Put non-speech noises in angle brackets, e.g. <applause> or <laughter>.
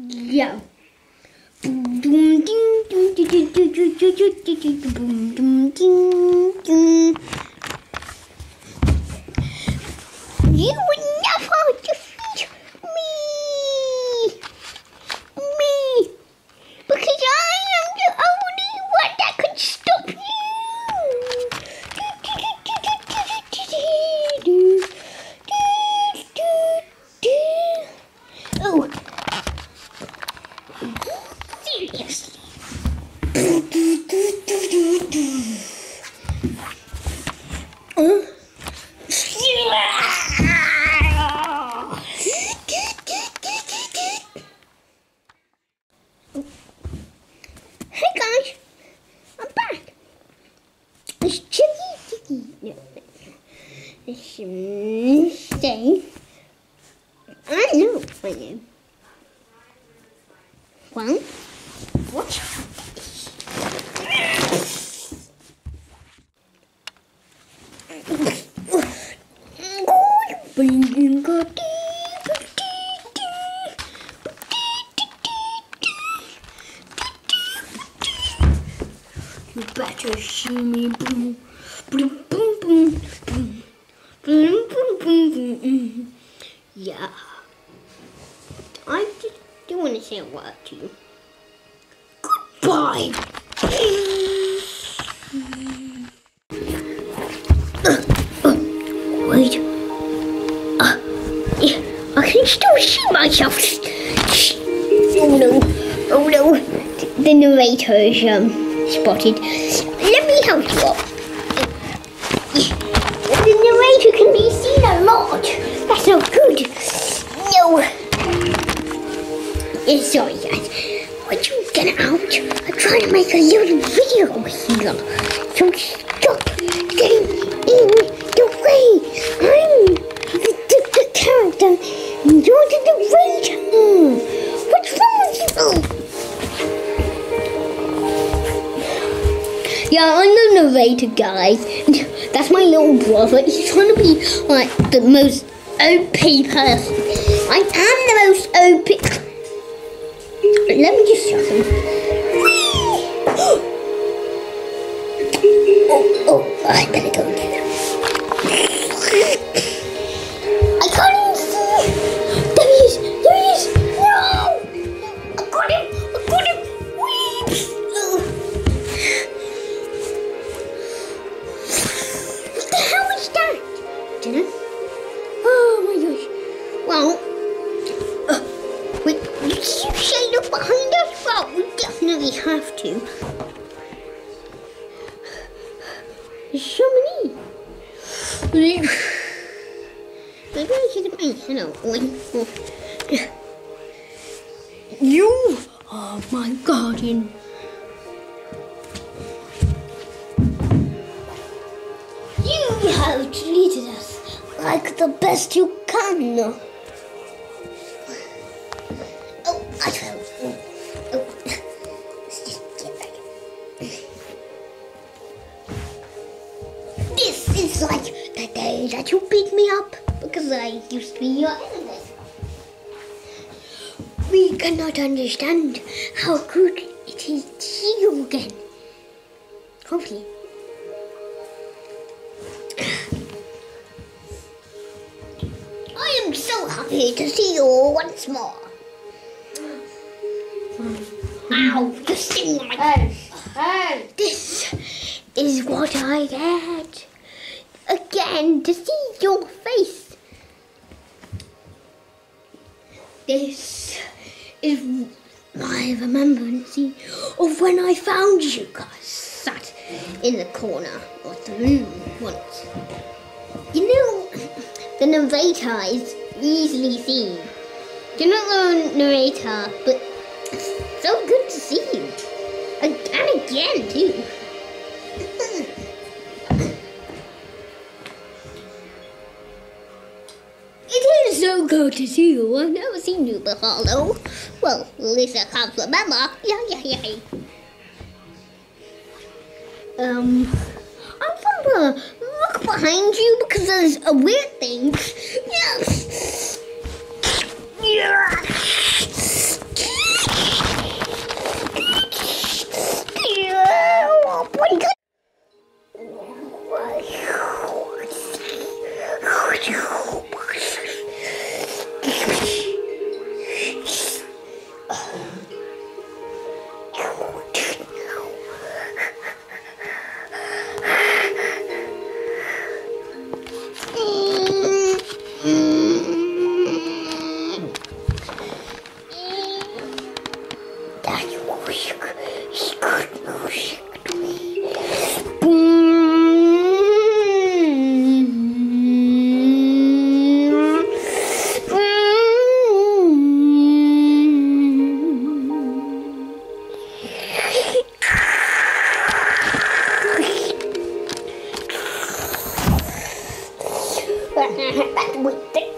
Yeah. Boom, ding, ding, ding, ding, ding, ding, ding, ding, ding, boom, ding, ding. You would never defeat me. Me. Because I am the only one that could stop you. Oh. thing. I know for you. Well, watch You better see me blue boom, boom, boom, boom, boom, boom, boom. Yeah. I just do want to say a word to you. Goodbye. <coughs> Wait. Uh, yeah, I can still see myself. Oh no. Oh no. The narrator um, spotted. Let me help you up. The narrator can be seen a lot. That's not good. No. Yeah, sorry guys. Would you get out? I'm trying to make a little video here. So stop getting in the way. I'm the, the, the character. You're the narrator. Hmm. What's wrong with you? Yeah, I'm the narrator, guys. That's my little brother. He's trying to be like the most OP person. I am the most OP. Let me just show him. <gasps> oh, oh, I better go get him. Dinner? Oh my gosh. Well, uh, did you say look behind us? Well, we definitely have to. There's so many. Maybe I should have Oink. You are my guardian. You have treated us like the best you can. Oh, I fell. Oh, back. This is like the day that you beat me up because I used to be your enemy. We cannot understand how good it is to see you again. Hopefully. Happy to see you once more. Ow, you're my Hey, hey! This is what I get. Again, to see your face. This is my remembrance of when I found you guys sat in the corner of the room once. You know, the narrator is easily seen. You're not the narrator, but it's so good to see you. And, again, too. It is so good to see you. I've never seen you before, though. Well, at least I can't remember. Yeah, yeah, yeah. Um, I'm gonna look behind you because there's a weird thing. Yes. Yeah! With the